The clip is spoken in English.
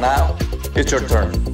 Now, it's your turn.